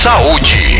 saúde.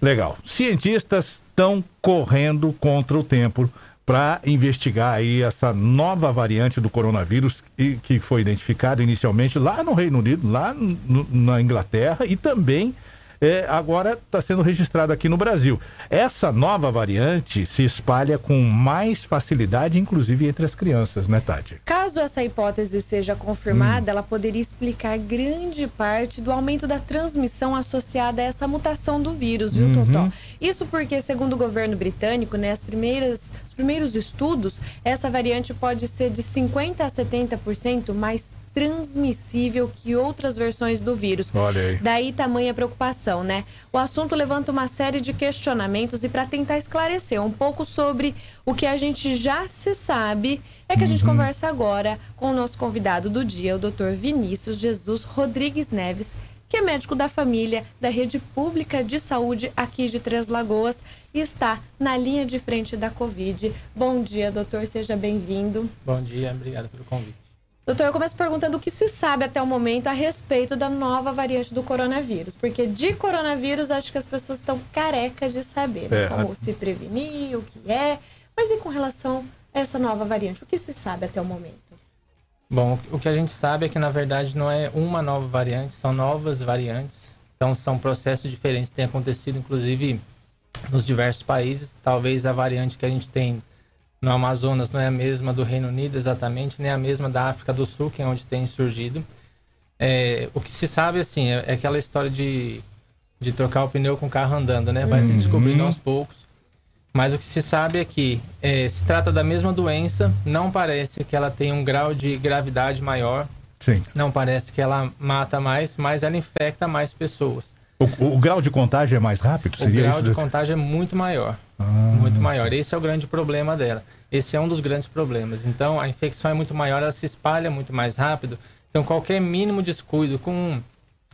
Legal. Cientistas estão correndo contra o tempo para investigar aí essa nova variante do coronavírus que foi identificada inicialmente lá no Reino Unido, lá no, na Inglaterra e também é, agora está sendo registrado aqui no Brasil. Essa nova variante se espalha com mais facilidade, inclusive entre as crianças, né, Tati? Caso essa hipótese seja confirmada, hum. ela poderia explicar grande parte do aumento da transmissão associada a essa mutação do vírus, viu, uhum. Totó? Isso porque, segundo o governo britânico, né, as primeiras, os primeiros estudos, essa variante pode ser de 50% a 70% mais transmissível que outras versões do vírus. Olha aí. Daí tamanha preocupação, né? O assunto levanta uma série de questionamentos e para tentar esclarecer um pouco sobre o que a gente já se sabe, é que a gente uhum. conversa agora com o nosso convidado do dia, o Dr. Vinícius Jesus Rodrigues Neves, que é médico da família da Rede Pública de Saúde aqui de Três Lagoas e está na linha de frente da Covid. Bom dia, doutor, seja bem-vindo. Bom dia, obrigado pelo convite. Doutor, eu começo perguntando o que se sabe até o momento a respeito da nova variante do coronavírus. Porque de coronavírus acho que as pessoas estão carecas de saber né? é, como a... se prevenir, o que é. Mas e com relação a essa nova variante, o que se sabe até o momento? Bom, o que a gente sabe é que na verdade não é uma nova variante, são novas variantes. Então são processos diferentes que têm acontecido, inclusive nos diversos países. Talvez a variante que a gente tem no Amazonas não é a mesma do Reino Unido exatamente, nem a mesma da África do Sul, que é onde tem surgido. É, o que se sabe, assim, é, é, aquela história de, de trocar o pneu com o carro andando, né? Vai uhum. se descobrindo aos poucos. Mas o que se sabe é que é, se trata da mesma doença, não parece que ela tem um grau de gravidade maior, Sim. não parece que ela mata mais, mas ela infecta mais pessoas. O, o, grau de contágio é mais rápido? Seria o grau de desse... contágio é muito maior. Ah, muito maior. Esse é o grande problema dela. Esse é um dos grandes problemas. Então, a infecção é muito maior, ela se espalha muito mais rápido. Então, qualquer mínimo descuido com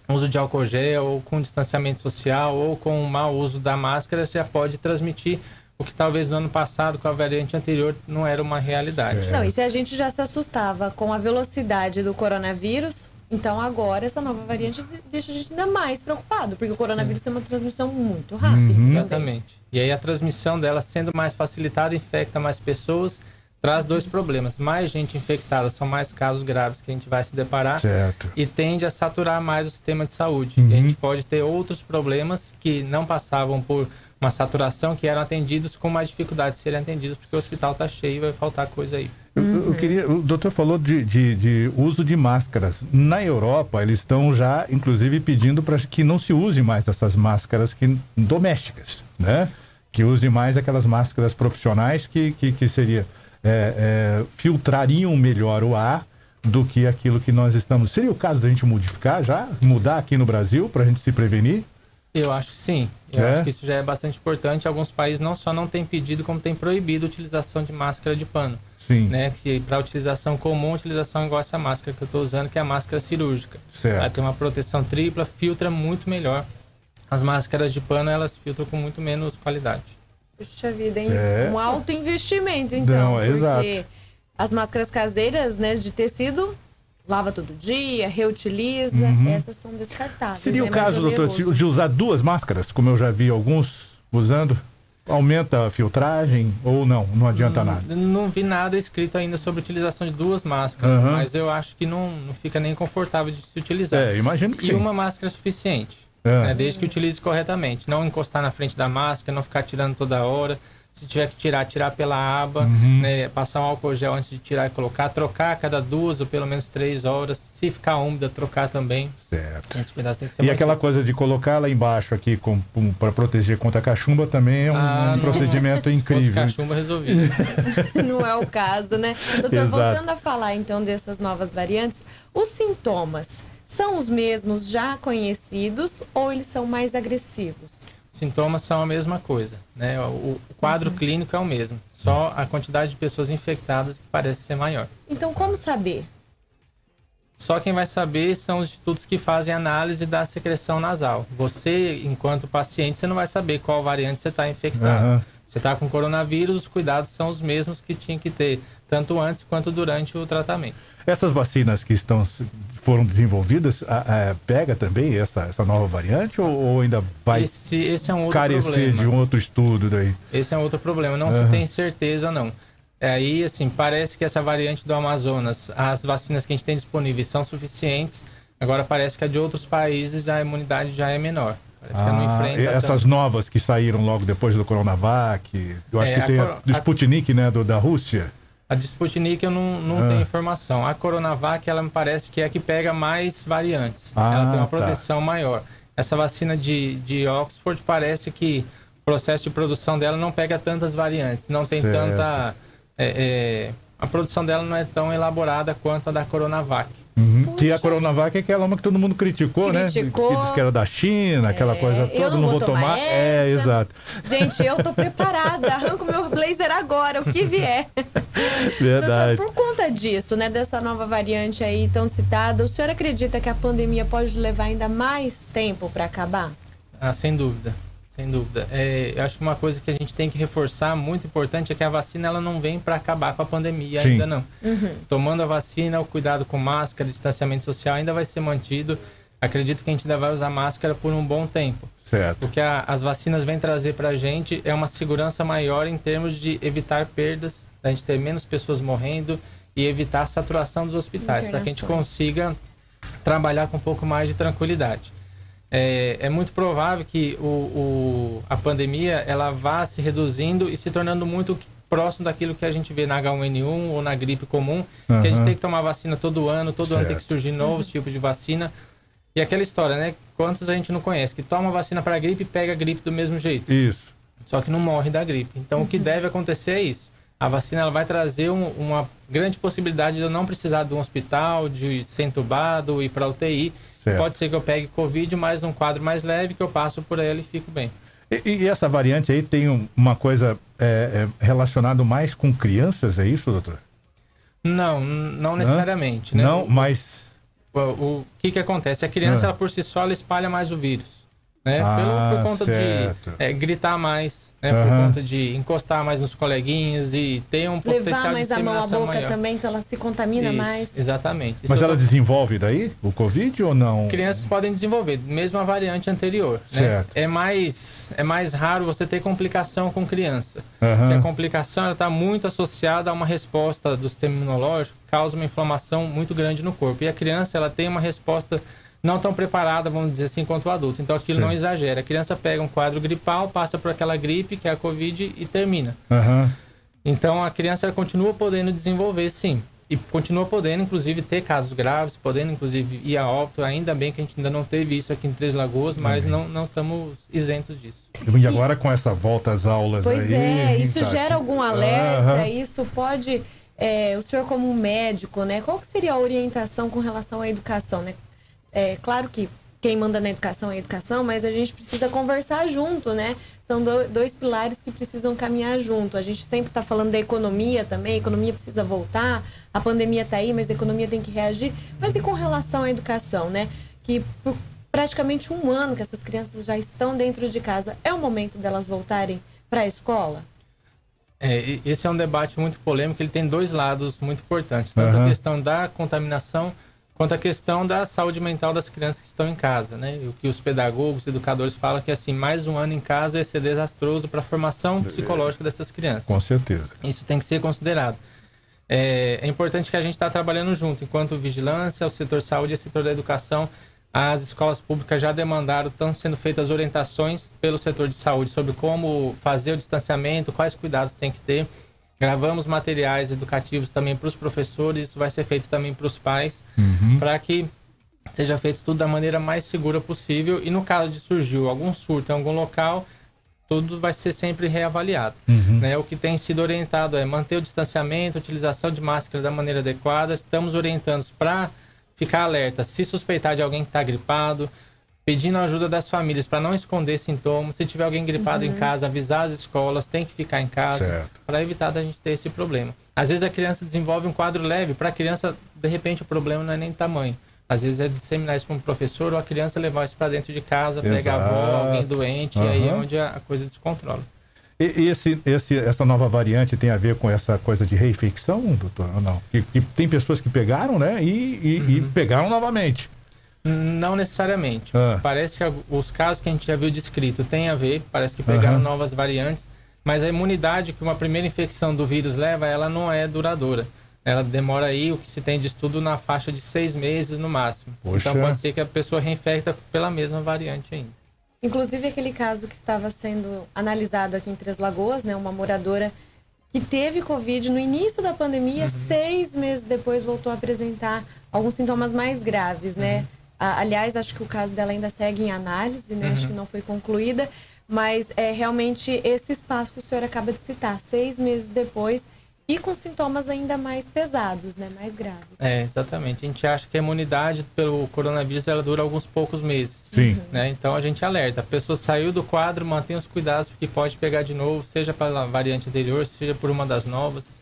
uso de álcool gel, ou com distanciamento social, ou com o mau uso da máscara, já pode transmitir o que talvez no ano passado, com a variante anterior, não era uma realidade. Não, e se a gente já se assustava com a velocidade do coronavírus, então agora essa nova variante deixa a gente ainda mais preocupado, porque o coronavírus Sim. tem uma transmissão muito rápida. Uhum. Exatamente. E aí a transmissão dela sendo mais facilitada, infecta mais pessoas, traz dois problemas. Mais gente infectada, são mais casos graves que a gente vai se deparar. Certo. E tende a saturar mais o sistema de saúde. Uhum. E a gente pode ter outros problemas que não passavam por uma saturação, que eram atendidos com mais dificuldade de serem atendidos, porque o hospital está cheio e vai faltar coisa aí. Eu, eu, queria, o doutor falou de, de, de, uso de máscaras. Na Europa, eles estão já, inclusive, pedindo para que não se use mais essas máscaras que, domésticas, né? Que use mais aquelas máscaras profissionais que, que, que seria, é, é, filtrariam melhor o ar do que aquilo que nós estamos. Seria o caso da gente modificar já? Mudar aqui no Brasil para a gente se prevenir? Eu acho que sim. Eu é? acho que isso já é bastante importante. Alguns países não só não têm pedido, como têm proibido a utilização de máscara de pano. Sim. Né? Que para utilização comum, utilização igual essa máscara que eu estou usando, que é a máscara cirúrgica. Certo. Ela tem uma proteção tripla, filtra muito melhor. As máscaras de pano, elas filtram com muito menos qualidade. Puxa vida, hein? É. Um alto investimento, então. Não, é porque exato. as máscaras caseiras, né, de tecido, lava todo dia, reutiliza, uhum. essas são descartáveis. Seria né? o caso, doutor, de usar duas máscaras, como eu já vi alguns usando? aumenta a filtragem ou não? Não adianta não, nada? Não vi nada escrito ainda sobre a utilização de duas máscaras, uhum. mas eu acho que não, não fica nem confortável de se utilizar. É, imagino que e sim. uma máscara é suficiente, é. Né, desde que utilize corretamente. Não encostar na frente da máscara, não ficar tirando toda hora. Se tiver que tirar, tirar pela aba, uhum. né, passar um álcool gel antes de tirar e colocar, trocar a cada duas ou pelo menos três horas. Se ficar úmida, trocar também. Certo. Esse cuidado tem que ser E aquela coisa de colocar lá embaixo aqui para proteger contra a cachumba também é um, ah, um procedimento incrível. Se fosse cachumba resolvido. não é o caso, né? Doutor, Exato. voltando a falar então dessas novas variantes, os sintomas são os mesmos já conhecidos ou eles são mais agressivos? Sintomas são a mesma coisa, né? O, o quadro uhum. clínico é o mesmo, só a quantidade de pessoas infectadas que parece ser maior. Então, como saber? Só quem vai saber são os institutos que fazem análise da secreção nasal. Você, enquanto paciente, você não vai saber qual variante você está infectado. Uhum. Você está com coronavírus, os cuidados são os mesmos que tinha que ter, tanto antes quanto durante o tratamento. Essas vacinas que estão foram desenvolvidas, a, a, pega também essa, essa nova variante ou, ou ainda vai esse, esse é um carecer problema. de um outro estudo daí? Esse é um outro problema, não Uhum. se tem certeza não. É, Aí, assim, parece que essa variante do Amazonas, as vacinas que a gente tem disponíveis são suficientes. Agora parece que a de outros países a imunidade já é menor. Parece que Ah, enfrenta e essas tanto. novas que saíram logo depois do Coronavac, eu acho É, que a tem a, do a- Sputnik, né, do, da Rússia. A de Sputnik eu não, não Ah. tenho informação. A Coronavac, ela me parece que é a que pega mais variantes. Ah, ela tem uma tá. proteção maior. Essa vacina de, de Oxford parece que o processo de produção dela não pega tantas variantes. Não tem Certo. tanta... é, é, a produção dela não é tão elaborada quanto a da Coronavac. Que a Coronavac é aquela uma que todo mundo criticou, Criticou. né? Que disse que era da China, aquela É, coisa eu toda, não não vou vou tomar tomar. É, exato. Gente, eu tô preparada. Arranco meu blazer agora, o que vier. Verdade. Doutor, por conta disso, né, dessa nova variante aí tão citada, o senhor acredita que a pandemia pode levar ainda mais tempo para acabar? Ah, sem dúvida, sem dúvida. É, eu acho que uma coisa que a gente tem que reforçar, muito importante, é que a vacina ela não vem para acabar com a pandemia Sim. ainda não. Tomando a vacina, o cuidado com máscara, distanciamento social ainda vai ser mantido. Acredito que a gente ainda vai usar máscara por um bom tempo. Certo. O que a- as vacinas vêm trazer para a gente é uma segurança maior em termos de evitar perdas, da gente ter menos pessoas morrendo e evitar a saturação dos hospitais, para que a gente consiga trabalhar com um pouco mais de tranquilidade. É, é muito provável que o, o- a pandemia ela vá se reduzindo e se tornando muito próximo daquilo que a gente vê na H1N1 ou na gripe comum, que a gente tem que tomar vacina todo ano, todo ano tem que Certo. surgir novos tipos de vacina. E aquela história, né? Quantos a gente não conhece? Que toma vacina para gripe e pega a gripe do mesmo jeito. Isso. Só que não morre da gripe. Então, o que deve acontecer é isso. A vacina ela vai trazer um- uma grande possibilidade de eu não precisar de um hospital, de ser entubado, ir para UTI. Certo. Pode ser que eu pegue Covid, mas num quadro mais leve, que eu passo por ela e fico bem. E, e essa variante aí tem um- uma coisa é, é, relacionada mais com crianças, é isso, doutor? Não, não necessariamente. Né? Não, mas. o, o que que acontece? A criança, Ah. ela por si só, ela espalha mais o vírus. Né? Ah, Pelo, por conta certo. de é, gritar mais, né? por Aham. conta de encostar mais nos coleguinhas e ter um potencial Levar de mais a mão à disseminação boca maior. também, então ela se contamina Isso, mais. Exatamente. Isso Mas ela tô- desenvolve daí o Covid ou não? Crianças podem desenvolver, mesmo a variante anterior. né? Certo. É, mais, é mais raro você ter complicação com criança. Porque a complicação está muito associada a uma resposta do sistema imunológico, que causa uma inflamação muito grande no corpo. E a criança ela tem uma resposta não tão preparada, vamos dizer assim, quanto o adulto. Então aquilo Sim. não exagera. A criança pega um quadro gripal, passa por aquela gripe, que é a Covid, e termina. Aham. Então a criança continua podendo desenvolver, sim. E continua podendo, inclusive, ter casos graves, podendo, inclusive, ir a óbito. Ainda bem que a gente ainda não teve isso aqui em Três Lagoas, mas não, não estamos isentos disso. E agora com essa volta às aulas Pois aí. é, isso tá, gera algum alerta, Aham. isso pode. é, o senhor, como um médico, né? Qual que seria a orientação com relação à educação, né? É claro que quem manda na educação é a educação, mas a gente precisa conversar junto, né? São do- dois pilares que precisam caminhar junto. A gente sempre está falando da economia também, a economia precisa voltar, a pandemia está aí, mas a economia tem que reagir. Mas e com relação à educação, né? Que por praticamente um ano que essas crianças já estão dentro de casa, é o momento delas voltarem para a escola? É, esse é um debate muito polêmico, ele tem dois lados muito importantes. Tanto Aham. a questão da contaminação, quanto a questão da saúde mental das crianças que estão em casa, né? O que os pedagogos, educadores falam que, assim, mais um ano em casa ia ser desastroso para a formação psicológica dessas crianças. Com certeza. Isso tem que ser considerado. É, é importante que a gente está trabalhando junto, enquanto vigilância, o setor saúde e o setor da educação. As escolas públicas já demandaram, estão sendo feitas orientações pelo setor de saúde sobre como fazer o distanciamento, quais cuidados tem que ter. Gravamos materiais educativos também para os professores, isso vai ser feito também para os pais, para que seja feito tudo da maneira mais segura possível. E no caso de surgiu algum surto em algum local, tudo vai ser sempre reavaliado. Né? O que tem sido orientado é manter o distanciamento, utilização de máscara da maneira adequada. Estamos orientando para ficar alerta se suspeitar de alguém que está gripado, pedindo a ajuda das famílias para não esconder sintomas. Se tiver alguém gripado em casa, avisar as escolas, tem que ficar em casa para evitar da gente ter esse problema. Às vezes a criança desenvolve um quadro leve, para a criança, de repente, o problema não é nem tamanho. Às vezes é disseminar isso para um professor ou a criança levar isso para dentro de casa, pega a avó, Exato. alguém doente, e aí é onde a a coisa descontrola. E esse, esse, essa nova variante tem a ver com essa coisa de reinfecção, doutor? Ou não? Que, que tem pessoas que pegaram, né? E, e, uhum. e pegaram novamente. Não necessariamente. Ah. Parece que os casos que a gente já viu descrito tem a ver, parece que pegaram uhum. novas variantes, mas a imunidade que uma primeira infecção do vírus leva, ela não é duradoura. Ela demora aí, o que se tem de estudo, na faixa de seis meses no máximo. Poxa. Então pode ser que a pessoa reinfecta pela mesma variante ainda. Inclusive aquele caso que estava sendo analisado aqui em Três Lagoas, né? Uma moradora que teve Covid no início da pandemia, uhum. seis meses depois voltou a apresentar alguns sintomas mais graves, né? Uhum. Aliás, acho que o caso dela ainda segue em análise, né? Uhum. Acho que não foi concluída, mas é realmente esse espaço que o senhor acaba de citar, seis meses depois e com sintomas ainda mais pesados, né? Mais graves. É, exatamente. A gente acha que a imunidade pelo coronavírus ela dura alguns poucos meses. Sim. Né? Então a gente alerta. A pessoa saiu do quadro, mantém os cuidados, porque pode pegar de novo, seja pela variante anterior, seja por uma das novas.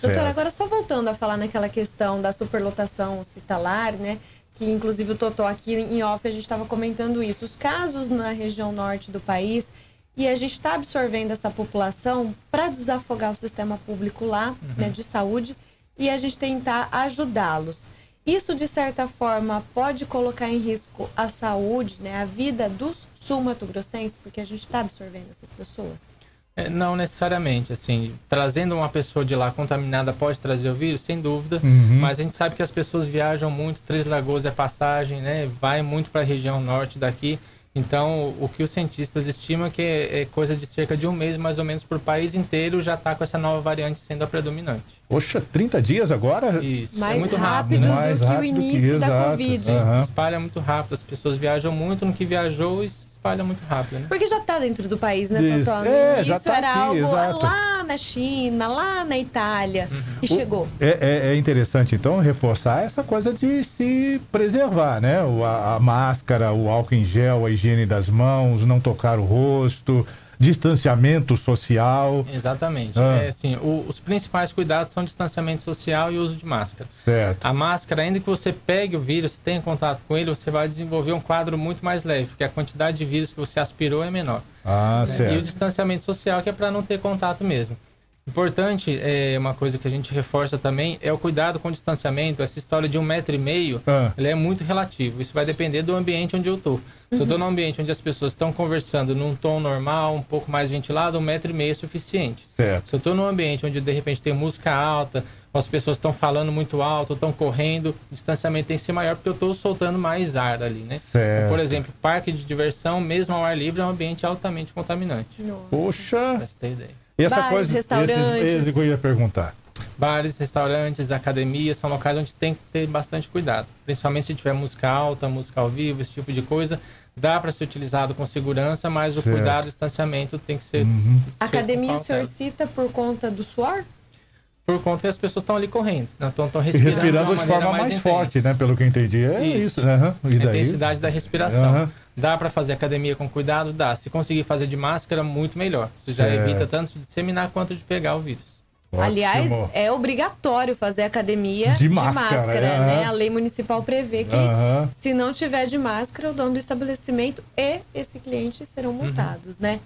Doutora, agora só voltando a falar naquela questão da superlotação hospitalar, né? Que inclusive o Totó aqui em off a gente estava comentando isso. Os casos na região norte do país e a gente está absorvendo essa população para desafogar o sistema público lá, uhum. né, de saúde, e a gente tentar ajudá-los. Isso, de certa forma, pode colocar em risco a saúde, né, a vida dos sul-mato-grossenses, porque a gente está absorvendo essas pessoas? É, não necessariamente, assim, trazendo uma pessoa de lá contaminada pode trazer o vírus, sem dúvida, uhum. mas a gente sabe que as pessoas viajam muito, Três Lagoas é passagem, né, vai muito para a região norte daqui, então, o que os cientistas estimam é que é coisa de cerca de um mês, mais ou menos, por país inteiro já está com essa nova variante sendo a predominante. Poxa, 30 dias agora? Isso, mais é muito rápido, rápido né? do que o início que, da. Covid. Uhum. Espalha muito rápido, as pessoas viajam muito, no que viajou espalha muito rápido, né? Porque já está dentro do país, né, Isso, é, Isso tá era aqui, algo exato. lá na China, lá na Itália, uhum. e o, chegou. É, é, é, interessante, então, reforçar essa coisa de se preservar, né? O, a, a máscara, o álcool em gel, a higiene das mãos, não tocar o rosto, distanciamento social. Exatamente. Ah. É, assim, o, os principais cuidados são distanciamento social e uso de máscara. Certo. A máscara, ainda que você pegue o vírus, tenha contato com ele, você vai desenvolver um quadro muito mais leve, porque a quantidade de vírus que você aspirou é menor. Ah, né? certo. E o distanciamento social, que é para não ter contato mesmo. Importante, é uma coisa que a gente reforça também, é o cuidado com o distanciamento. Essa história de um metro e meio, ah. ele é muito relativo. Isso vai depender do ambiente onde eu estou. Se eu estou num ambiente onde as pessoas estão conversando num tom normal, um pouco mais ventilado, um metro e meio é suficiente. Certo. Se eu estou num ambiente onde de repente tem música alta, as pessoas estão falando muito alto, estão correndo, o distanciamento tem que ser maior porque eu estou soltando mais ar ali, né? Certo. Por exemplo, parque de diversão, mesmo ao ar livre, é um ambiente altamente contaminante. Nossa. Poxa! Pra você ter ideia. E essa Bares, coisa, restaurantes. Esses, que eu ia perguntar. Bares, restaurantes, academias são locais onde tem que ter bastante cuidado. Principalmente se tiver música alta, música ao vivo, esse tipo de coisa dá para ser utilizado com segurança, mas certo. o cuidado, o distanciamento tem que ser. Uhum. Academia o senhor cita por conta do suor? Por conta que as pessoas estão ali correndo, estão né? respirando, respirando de, de forma mais, mais forte, né? Pelo que eu entendi. É isso, isso né? E daí? A intensidade da respiração. Uhum. Dá para fazer academia com cuidado? Dá. Se conseguir fazer de máscara, muito melhor. Isso já evita tanto de disseminar quanto de pegar o vírus. Ótimo. Aliás, é obrigatório fazer academia de máscara, de máscara é. né? A lei municipal prevê que uhum. se não tiver de máscara, o dono do estabelecimento e esse cliente serão multados, uhum. né?